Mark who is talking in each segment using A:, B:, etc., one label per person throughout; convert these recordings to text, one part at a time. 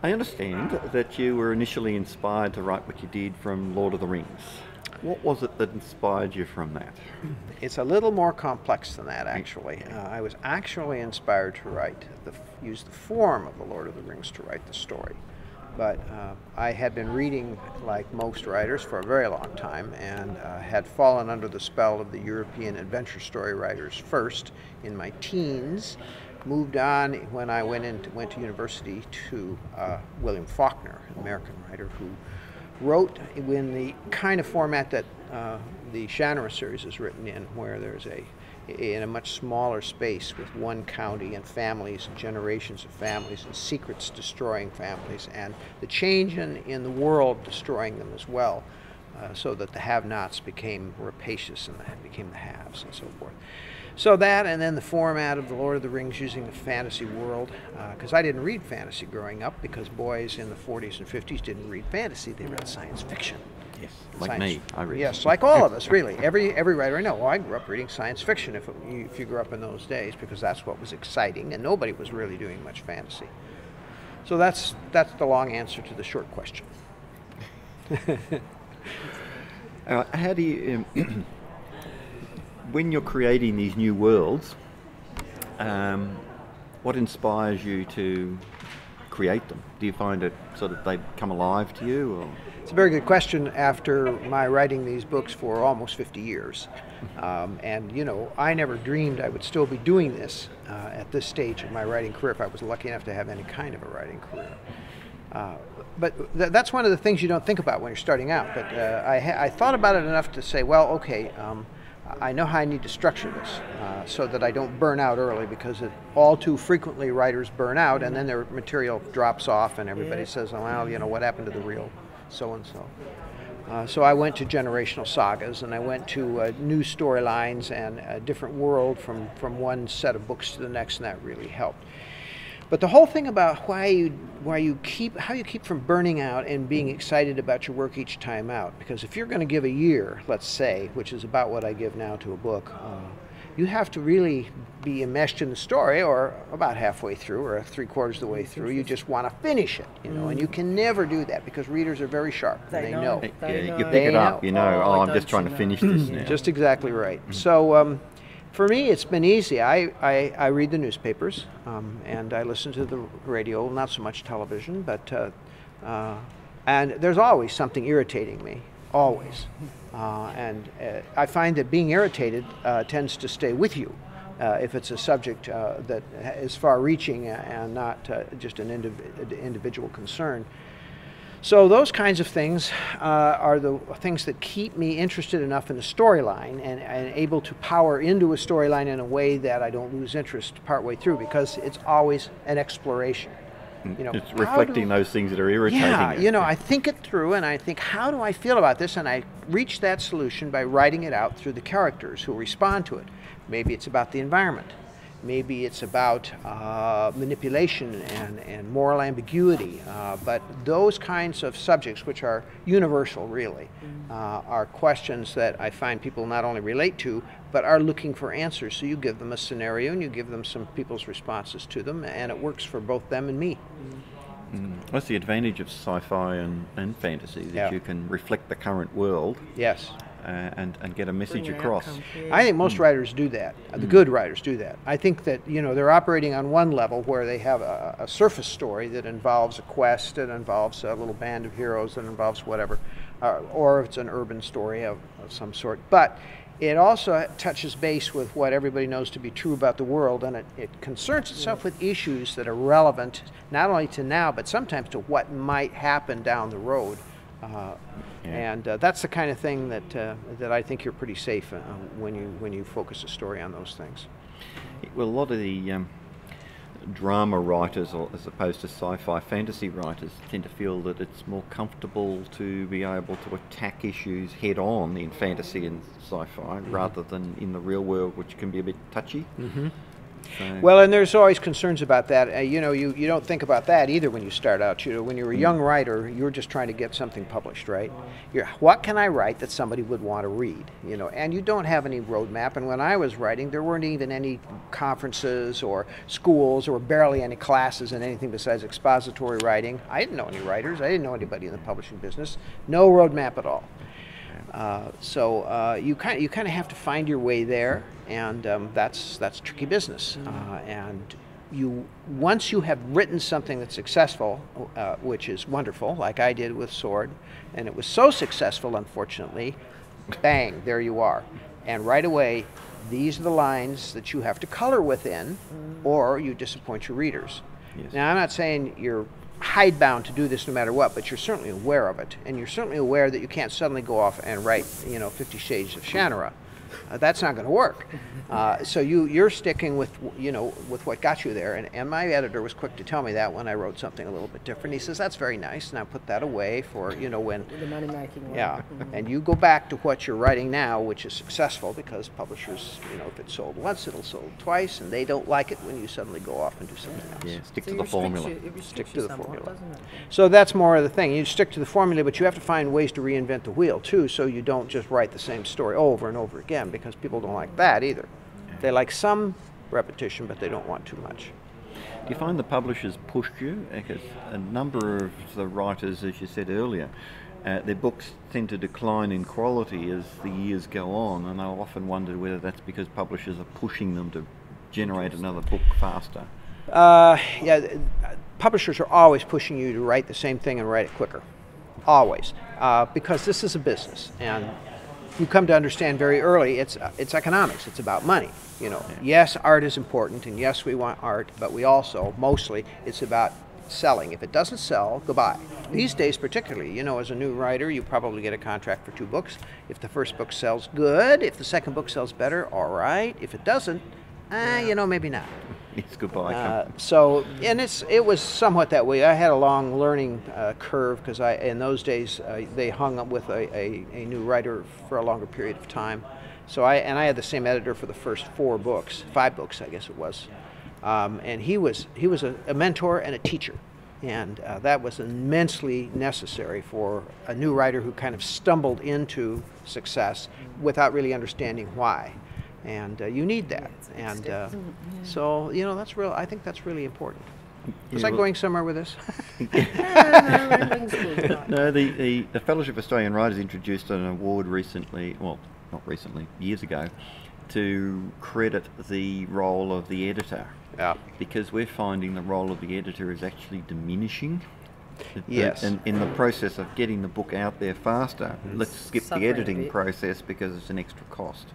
A: I understand that you were initially inspired to write what you did from Lord of the Rings. What was it that inspired you from that?
B: It's a little more complex than that, actually. Uh, I was actually inspired to write, the, use the form of the Lord of the Rings to write the story. But uh, I had been reading, like most writers, for a very long time and uh, had fallen under the spell of the European adventure story writers first in my teens. Moved on when I went, into, went to university to uh, William Faulkner, an American writer who wrote in the kind of format that uh, the Shannara series is written in, where there's a in a much smaller space with one county and families and generations of families and secrets destroying families and the change in, in the world destroying them as well uh, so that the have-nots became rapacious and the, became the haves and so forth. So that, and then the format of the Lord of the Rings using the fantasy world, because uh, I didn't read fantasy growing up, because boys in the 40s and 50s didn't read fantasy; they read science fiction.
A: Yes, like science, me. I read.
B: Yes, like all of us, really. Every every writer I know. Well, I grew up reading science fiction. If it, if you grew up in those days, because that's what was exciting, and nobody was really doing much fantasy. So that's that's the long answer to the short question.
A: uh, how do you? Um, when you're creating these new worlds, um, what inspires you to create them? Do you find it sort of they come alive to you? Or?
B: It's a very good question after my writing these books for almost 50 years. Um, and, you know, I never dreamed I would still be doing this uh, at this stage of my writing career if I was lucky enough to have any kind of a writing career. Uh, but th- that's one of the things you don't think about when you're starting out. But uh, I, I, thought about it enough to say, well, okay, um, I know how I need to structure this uh, so that I don't burn out early because it, all too frequently writers burn out and then their material drops off and everybody says, oh, well, you know, what happened to the real so and so. so I went to generational sagas and I went to uh, new storylines and a different world from, from one set of books to the next, and that really helped. But the whole thing about why you why you keep how you keep from burning out and being excited about your work each time out, because if you're going to give a year, let's say, which is about what I give now to a book, uh, you have to really be enmeshed in the story, or about halfway through, or three quarters of the way through. You just want to finish it, you know, mm. and you can never do that because readers are very sharp. They, they know. know.
A: They yeah, know. You pick they it up, know. you know. Oh, oh I'm just trying to finish this now.
B: Just exactly right. Mm. So. Um, for me, it's been easy. I, I, I read the newspapers um, and I listen to the radio, not so much television, but uh, uh, and there's always something irritating me, always. Uh, and uh, I find that being irritated uh, tends to stay with you uh, if it's a subject that is far-reaching and not just an indiv- individual concern. So those kinds of things uh, are the things that keep me interested enough in the storyline and, and, able to power into a storyline in a way that I don't lose interest partway through because it's always an exploration.
A: You know, it's reflecting do, those things that are irritating.
B: Yeah, you know, I think it through and I think, how do I feel about this? And I reach that solution by writing it out through the characters who respond to it. Maybe it's about the environment. Maybe it's about uh, manipulation and, and moral ambiguity. Uh, but those kinds of subjects, which are universal really, mm. uh, are questions that I find people not only relate to, but are looking for answers. So you give them a scenario and you give them some people's responses to them, and it works for both them and me.
A: Mm. That's the advantage of sci-fi and, and fantasy that yeah. you can reflect the current world.
B: Yes
A: and and get a message across.
B: I think most mm. writers do that. The mm. good writers do that. I think that you know they're operating on one level where they have a, a surface story that involves a quest, that involves a little band of heroes, that involves whatever, uh, or it's an urban story of, of some sort. But it also touches base with what everybody knows to be true about the world, and it, it concerns itself with issues that are relevant not only to now, but sometimes to what might happen down the road. Uh, yeah. And uh, that's the kind of thing that uh, that I think you're pretty safe uh, when you when you focus a story on those things.
A: Well, a lot of the um, drama writers, or as opposed to sci-fi fantasy writers, tend to feel that it's more comfortable to be able to attack issues head on in fantasy and sci-fi mm-hmm. rather than in the real world, which can be a bit touchy. Mm-hmm. So,
B: Well, and there's always concerns about that. Uh, you know, you, you don't think about that either when you start out. You know, when you're a young writer, you're just trying to get something published, right? You're, what can I write that somebody would want to read? You know, and you don't have any roadmap. And when I was writing, there weren't even any conferences or schools or barely any classes in anything besides expository writing. I didn't know any writers. I didn't know anybody in the publishing business. No roadmap at all. Uh, so uh, you kind you kind of have to find your way there, and um, that's that's tricky business. Uh, and you once you have written something that's successful, uh, which is wonderful, like I did with Sword, and it was so successful, unfortunately, bang, there you are, and right away. These are the lines that you have to color within, or you disappoint your readers.
A: Yes.
B: Now, I'm not saying you're hidebound to do this no matter what, but you're certainly aware of it, and you're certainly aware that you can't suddenly go off and write, you know, Fifty Shades of Shannara. Uh, that's not going to work. Uh, so you you're sticking with you know with what got you there, and, and my editor was quick to tell me that when I wrote something a little bit different. He says that's very nice, and I put that away for you know when
C: The money making one.
B: yeah, and you go back to what you're writing now, which is successful because publishers, you know, if it's sold once, it'll sold twice, and they don't like it when you suddenly go off and do something else.
A: yeah, stick
C: So
A: to the formula.
C: You,
B: Stick to the
C: somewhat,
B: formula. So that's more of the thing. You stick to the formula, but you have to find ways to reinvent the wheel too, so you don't just write the same story over and over again because people don't like that either. They like some repetition, but they don't want too much.
A: Do you find the publishers pushed you? Because a number of the writers, as you said earlier, uh, their books tend to decline in quality as the years go on, and I often wondered whether that's because publishers are pushing them to generate another book faster.
B: Uh, yeah, publishers are always pushing you to write the same thing and write it quicker. Always. Uh, because this is a business. And you come to understand very early it's, uh, it's economics, it's about money. You know, yes, art is important, and yes, we want art, but we also, mostly, it's about selling. If it doesn't sell, goodbye. These days, particularly, you know, as a new writer, you probably get a contract for two books. If the first book sells, good. If the second book sells better, all right. If it doesn't, eh, you know, maybe not.
A: It's goodbye.
B: Uh, so, and it's it was somewhat that way. I had a long learning uh, curve because I in those days uh, they hung up with a, a, a new writer for a longer period of time. So I and I had the same editor for the first four books, five books, I guess it was, um, and he was he was a, a mentor and a teacher, and uh, that was immensely necessary for a new writer who kind of stumbled into success without really understanding why and uh, you need that. And uh, so, you know, that's real. I think that's really important. Was
A: Yeah,
B: I going somewhere with this?
C: Everything's good, right.
A: No, the, the, the Fellowship of Australian Writers introduced an award recently, well, not recently, years ago, to credit the role of the editor.
B: yeah.
A: Because we're finding the role of the editor is actually diminishing.
B: Yes.
A: And in the process of getting the book out there faster, let's skip
C: Suffering
A: the editing process because it's an extra cost.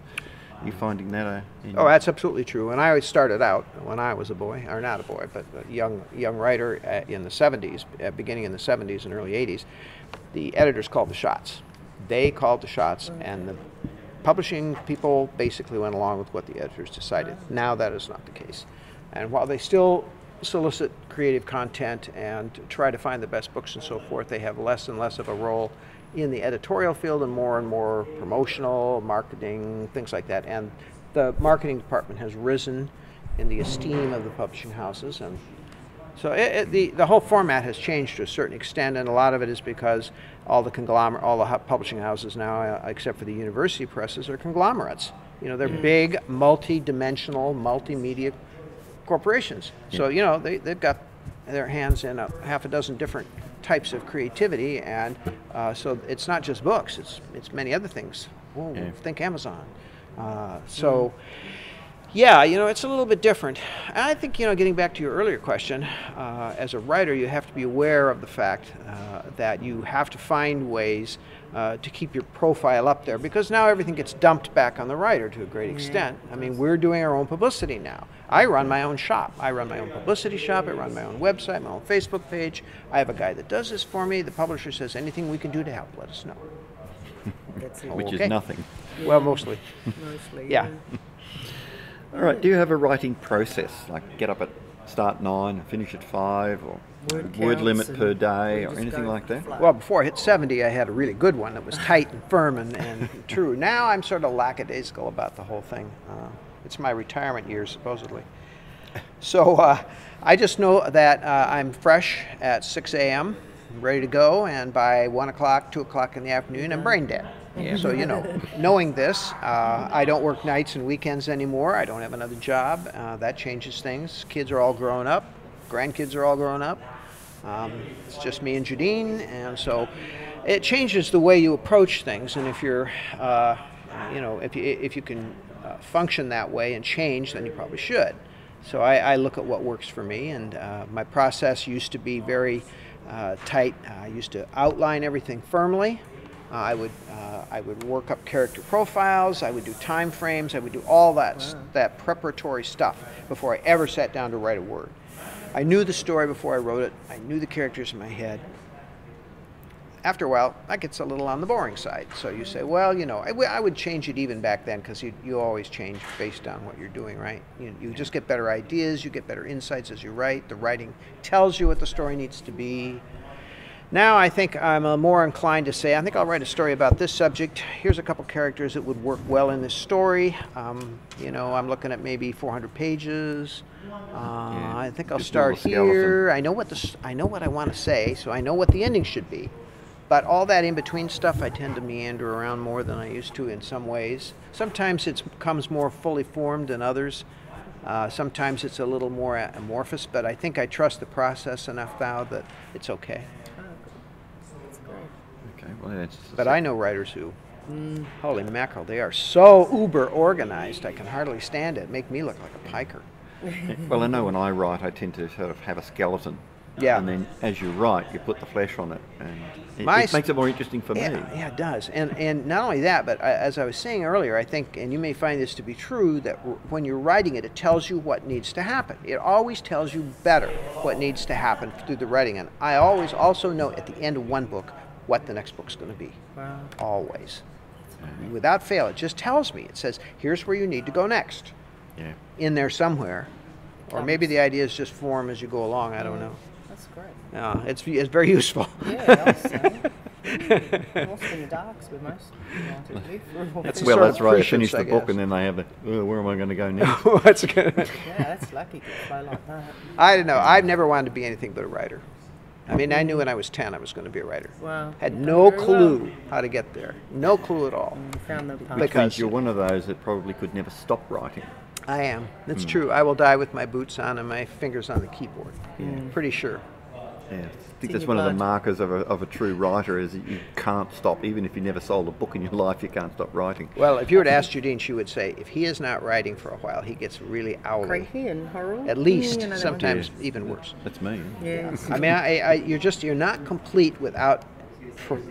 A: You finding that? Uh, in
B: Oh, that's absolutely true. And I always started out when I was a boy, or not a boy, but a young young writer uh, in the 70s, uh, beginning in the 70s and early 80s. The editors called the shots. They called the shots, and the publishing people basically went along with what the editors decided. Now that is not the case. And while they still solicit creative content and try to find the best books and so forth, they have less and less of a role in the editorial field and more and more promotional, marketing, things like that. And the marketing department has risen in the esteem of the publishing houses and so it, it, the the whole format has changed to a certain extent, and a lot of it is because all the conglomerate, all the publishing houses now, uh, except for the university presses, are conglomerates. You know, they're big, multi-dimensional, multimedia corporations. So you know, they they've got their hands in a half a dozen different types of creativity, and uh, so it's not just books; it's it's many other things.
A: Yeah.
B: think Amazon. Uh, so. Yeah, you know, it's a little bit different. And I think, you know, getting back to your earlier question, uh, as a writer, you have to be aware of the fact uh, that you have to find ways uh, to keep your profile up there because now everything gets dumped back on the writer to a great extent. I mean, we're doing our own publicity now. I run my own shop. I run my own publicity shop. I run my own website, my own Facebook page. I have a guy that does this for me. The publisher says anything we can do to help, let us know.
C: That's it.
A: which
B: okay.
A: is nothing.
B: Well, mostly.
C: Mostly.
B: Yeah.
A: All right. Do you have a writing process, like get up at start nine and finish at five, or
C: Word
A: word limit per day, or anything like that?
C: flat.
B: Well, before I hit 70, I had a really good one that was tight and firm and, and true. Now I'm sort of lackadaisical about the whole thing. Uh, it's my retirement years, supposedly. So uh, I just know that uh, I'm fresh at 6 a.m., ready to go, and by 1 o'clock, 2 o'clock in the afternoon, I'm brain dead. So, you know, knowing this, uh, I don't work nights and weekends anymore. I don't have another job. Uh, that changes things. Kids are all grown up, grandkids are all grown up. Um, it's just me and Judine, and so it changes the way you approach things. And if you're, uh, you know, if you, if you can uh, function that way and change, then you probably should. So I, I look at what works for me, and uh, my process used to be very uh, tight. I used to outline everything firmly. Uh, I would uh, I would work up character profiles. I would do time frames. I would do all that s- that preparatory stuff before I ever sat down to write a word. I knew the story before I wrote it. I knew the characters in my head. After a while, that gets a little on the boring side. So you say, well, you know, I, w- I would change it even back then because you, you always change based on what you're doing, right? You, you just get better ideas, you get better insights as you write. The writing tells you what the story needs to be. Now I think I'm uh, more inclined to say, I think I'll write a story about this subject. Here's a couple characters that would work well in this story. Um, you know, I'm looking at maybe 400 pages. Uh, I think I'll start here. I know what the s- I know what I want to say, so I know what the ending should be. But all that in between stuff, I tend to meander around more than I used to in some ways. Sometimes it comes more fully formed than others. Uh, sometimes it's a little more amorphous, but I think I trust the process enough now that it's okay.
A: Okay, well, that's.
B: But I know writers who, mm, holy mackerel, they are so uber organized. I can hardly stand it. Make me look like a piker.
A: Well, I know when I write, I tend to sort of have a skeleton.
B: Yeah.
A: And then as you write, you put the flesh on it, and it,
B: My
A: it makes it more interesting for
B: Yeah,
A: me.
B: yeah, it does. And and not only that, but I, as I was saying earlier, I think, and you may find this to be true, that when you're writing it, it tells you what needs to happen. It always tells you better what needs to happen through the writing. And I always also know at the end of one book what the next book's going to be.
C: Wow.
B: Always. Without fail, it just tells me. It says, here's where you need to go next.
A: Yeah.
B: In there somewhere. Or maybe the ideas just form as you go along. I don't know.
C: That's great.
B: Yeah, it's, it's very useful.
C: Yeah, also. In the darks with most writers. We've- we've
B: That's
A: Well, that's right. They
B: crucial,
A: finish
B: I
A: the book, and then they have a, oh, where am I going to go next?
B: What's good?
C: Yeah, that's lucky to play like that.
B: I don't know. I've never wanted to be anything but a writer. I mean, I knew when I was 10 I was going to be a writer.
C: Wow.
B: Had no clue
C: well.
B: how to get there. No clue at all.
C: You found the path.
A: Which
B: Because-
A: means you're one of those that probably could never stop writing.
B: I am.
A: That's
B: It's true. I will die with my boots on and my fingers on the keyboard. Mm. Pretty sure.
A: Yeah. I think that's
C: your
A: one of the markers of a, of a true writer is that you can't stop. Even if you never sold a book in your life, you can't stop writing.
B: Well, if you were to ask Judine, she would say if he is not writing for a while, he gets really owly.
C: Creepy and horrible.
B: At least,
C: You know, that one.
B: sometimes even worse.
A: That's me.
C: Yes.
B: I mean, I, I, you're just you're not complete without,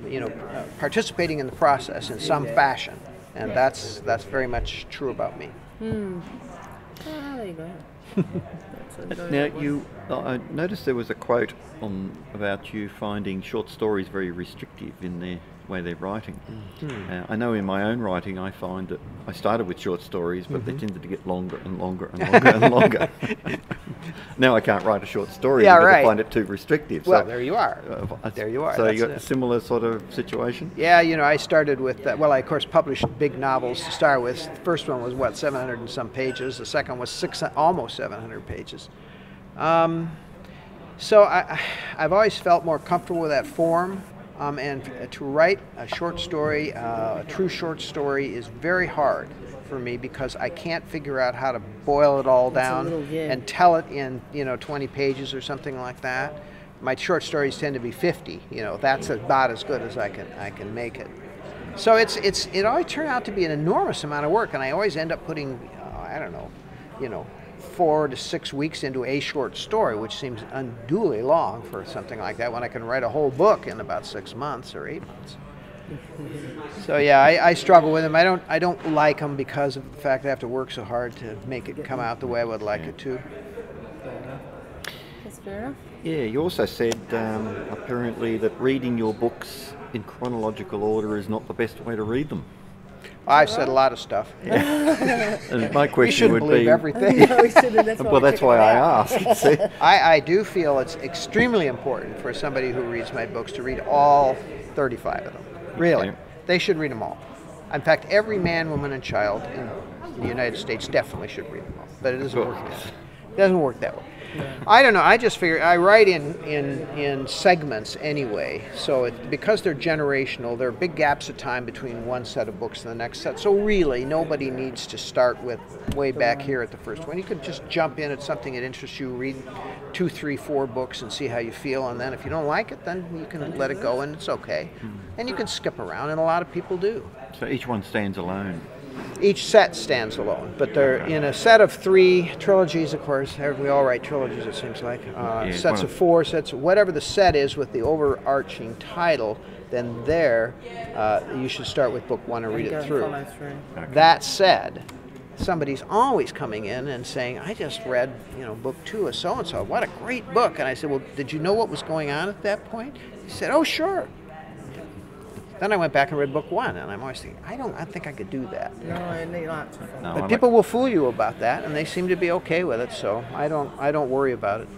B: you know, participating in the process in some fashion, and that's that's very much true about me.
C: Ah, there you go. That's
A: Now you, I noticed there was a quote on about you finding short stories very restrictive in the way they're writing. Uh, I know in my own writing, I find that I started with short stories, but they tended to get longer and longer and longer and longer. now I can't write a short story
B: Yeah,
A: because
B: right.
A: I find it too restrictive.
B: Well,
A: so,
B: there you are.
A: uh,
B: There you are.
A: So
B: That's
A: you got
B: it.
A: a similar sort of situation.
B: Yeah, you know, I started with, uh, well, I of course published big novels to start with. The first one was what, 700 and some pages. The second was six, almost 700 pages. Um, so I, I've always felt more comfortable with that form. Um, and to write a short story, uh, a true short story, is very hard for me because I can't figure out how to boil it all down
C: little, yeah.
B: and tell it in you know 20 pages or something like that. My short stories tend to be 50. You know, that's about as good as I can I can make it. So it's it's it always turned out to be an enormous amount of work, and I always end up putting uh, I don't know, you know, four to six weeks into a short story, which seems unduly long for something like that. When I can write a whole book in about six months or eight months. So yeah, I, I struggle with them. I don't I don't like them because of the fact I have to work so hard to make it come out the way I would like it to.
C: That's fair enough.
A: Yeah, you also said um, apparently that reading your books in chronological order is not the best way to read them.
B: I've said a lot of stuff. Yeah.
A: And my
B: You
A: question
B: shouldn't
A: would
B: believe
A: be,
B: everything.
C: No, we shouldn't. That's why
A: well, that's why I
C: out.
A: asked. See?
B: I, I do feel it's extremely important for somebody who reads my books to read all 35 of them. Really.
A: Okay.
B: They should read them all. In fact, every man, woman, and child in the United States definitely should read them all. But it doesn't work
A: course.
B: that It doesn't work that way. I don't know. I just figure I write in in in segments anyway. So it, because they're generational, there are big gaps of time between one set of books and the next set. So really, nobody needs to start with way back here at the first one. You could just jump in at something that interests you, read two, three, four books, and see how you feel. And then if you don't like it, then you can let it go, and it's okay. And you can skip around, and a lot of people do.
A: So each one stands alone.
B: Each set stands alone, but they're in a set of three trilogies. Of course, we all write trilogies. It seems like uh,
A: Yeah,
B: sets
A: well-
B: of four sets, whatever the set is with the overarching title. Then there, uh, you should start with book one and read it
C: and
B: through.
C: Follow through.
B: That said, somebody's always coming in and saying, "I just read, you know, book two of so and so. What a great book!" And I said, "Well, did you know what was going on at that point?" He said, "Oh, sure." Then I went back and read book one, and I'm always thinking, "I don't, I think I could do that."
C: No, I need like to.
A: No,
B: But
A: I
B: people will fool you about that, and they seem to be okay with it. So I don't, I don't worry about it.